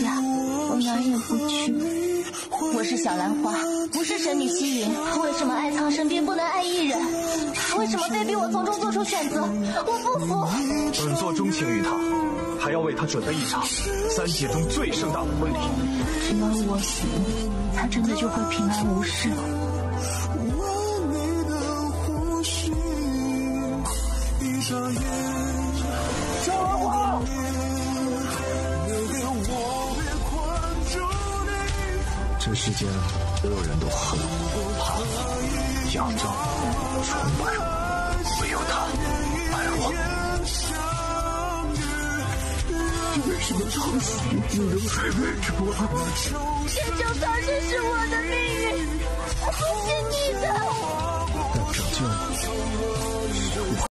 家，我哪儿也不去。我是小兰花，不是神女西云。为什么爱苍生便不能爱一人？为什么非逼我从中做出选择？我不服！本座钟情于他，还要为他准备一场三界中最盛大的婚礼。只要我死，他真的就会平安无事了。小兰花。这世间所有人都恨我、怕我、仰仗我、崇拜我，唯有他爱我。为什么苍死不能还为着我？天救苍生是我